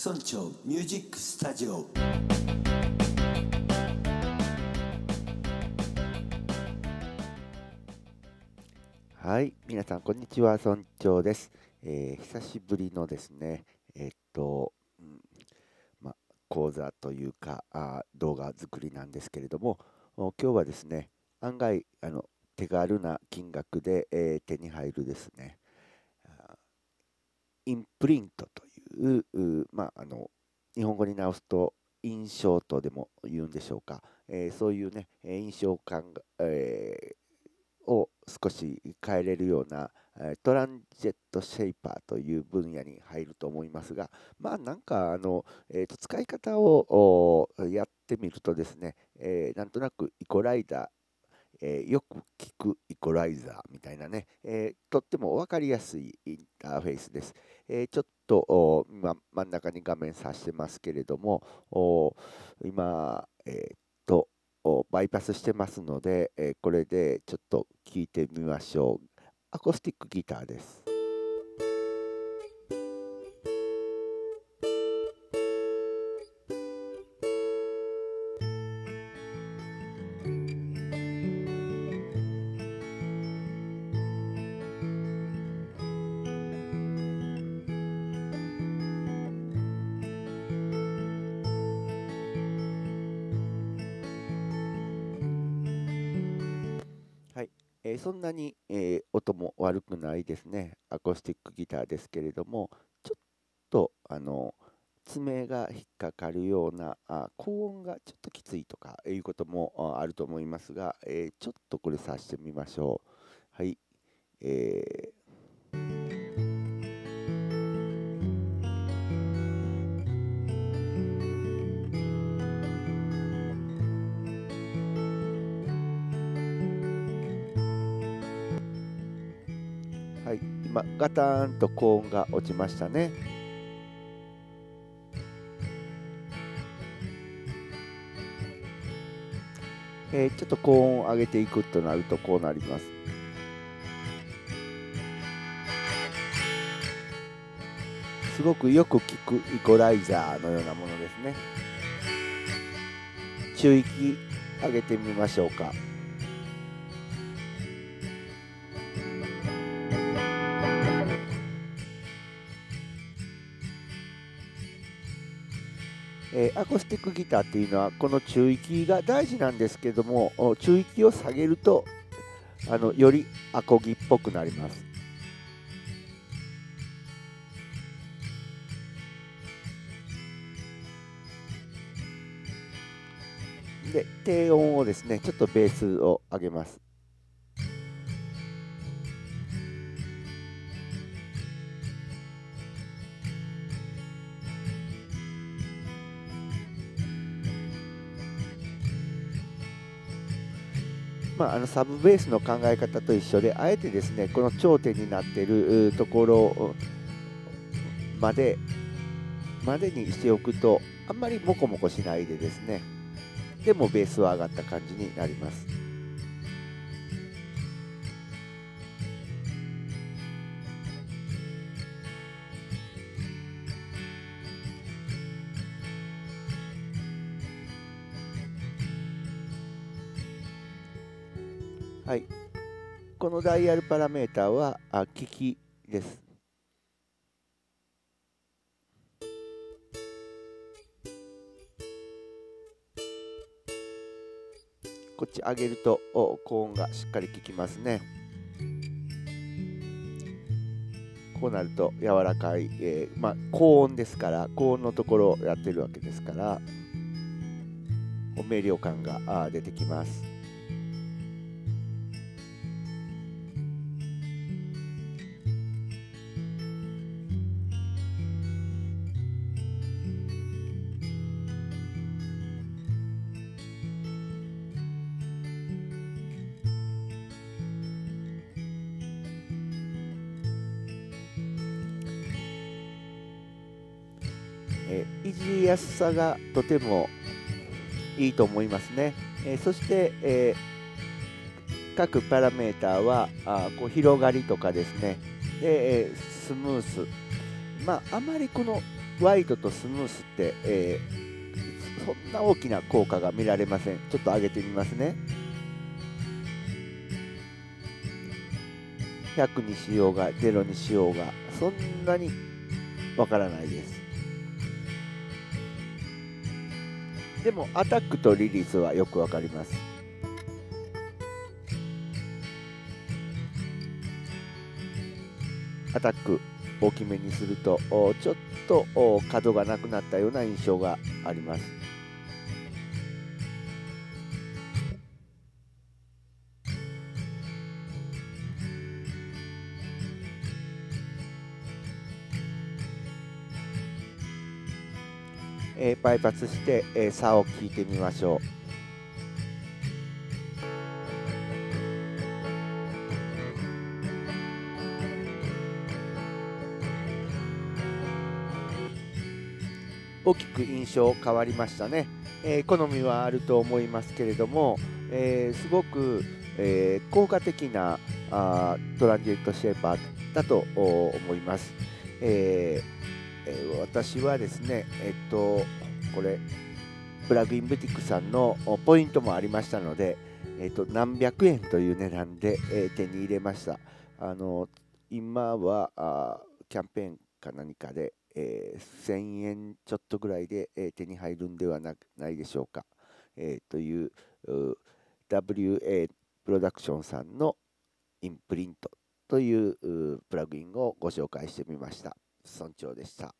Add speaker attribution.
Speaker 1: 村長ミュージックスタジオ
Speaker 2: はい、皆さんこんにちは、村長です。えー久しぶりのですね、えーっと、うんま、講座というかあ動画作りなんですけれども、お今日はですね、案外あの手軽な金額で、えー手に入るですね、あーインプリントとう、うまあ、あの日本語に直すと印象とでも言うんでしょうか、えーそういうね、印象感が、えーを少し変えれるようなトランジェットシェイパーという分野に入ると思いますが、まあなんかあの、えーと使い方をやってみるとですね、えーなんとなくイコライザー、えーよく聞くイコライザーみたいなね、えーとっても分かりやすいインターフェースです。えーちょっと今真ん中に画面さしてますけれども、今、えっとバイパスしてますので、えこれでちょっと聞いてみましょう。アコースティックギターです。えーそんなに、えー音も悪くないですね。アコースティックギターですけれども、ちょっとあの爪が引っかかるようなあ高音がちょっときついとかいうこともあると思いますが、えーちょっとこれさしてみましょう。はい、えー今ガタンと高音が落ちましたね。えーちょっと高音を上げていくとなるとこうなります。すごくよく聞くイコライザーのようなものですね。中域上げてみましょうか。えーアコースティックギターっていうのはこの中域が大事なんですけども中域を下げるとあのよりアコギっぽくなります。で低音をですねちょっとベースを上げます。まあ、あのサブベースの考え方と一緒であえてですねこの頂点になっているところまでまでにしておくとあんまりモコモコしないでですねでもベースは上がった感じになります。はい。このダイヤルパラメーターはあ機器です。こっち上げるとお高音がしっかり効きますね。こうなると柔らかい、えーまあ、高音ですから高音のところをやってるわけですから明瞭感があ出てきます。えーいじやすさがとてもいいと思いますね。えーそして、えー各パラメーターはあーこう広がりとかですね。で、えースムース。まああまりこのワイドとスムースって、えー、そんな大きな効果が見られません。ちょっと上げてみますね。100にしようが0にしようがそんなにわからないです。でもアタックとリリースはよくわかります。アタック大きめにするとちょっと角がなくなったような印象があります。えー、バイパスして、えー、差を聞いてみましょう。大きく印象変わりましたね、えー、好みはあると思いますけれども、えー、すごく、えー、効果的なあトランジェットシェーパーだと思います。えーえ私はですね、えっと、これ、プラグインブティックさんのポイントもありましたので、えっと、何百円という値段で、え手に入れました。あの今はあキャンペーンか何かで、えー、1000円ちょっとぐらいで、えー、手に入るんではなないでしょうか。えー、という WA プロダクションさんのインプリントというプラグインをご紹介してみました。村長でした。